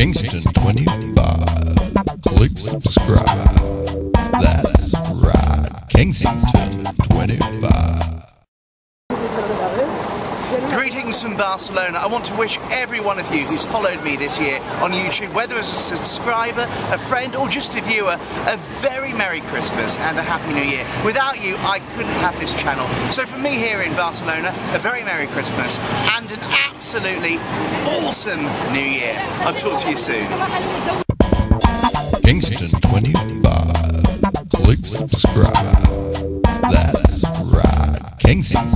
Kingston 25. Click subscribe. That's right. Kingston 25. Greetings from Barcelona. I want to wish every one of you who's followed me this year on YouTube, whether as a subscriber, a friend, or just a viewer, a very Merry Christmas and a Happy New Year. Without you, I couldn't have this channel. So from me here in Barcelona, a very Merry Christmas and an absolutely awesome New Year. I'll talk to you soon. Kingston 25. Click subscribe. That's right. Kingston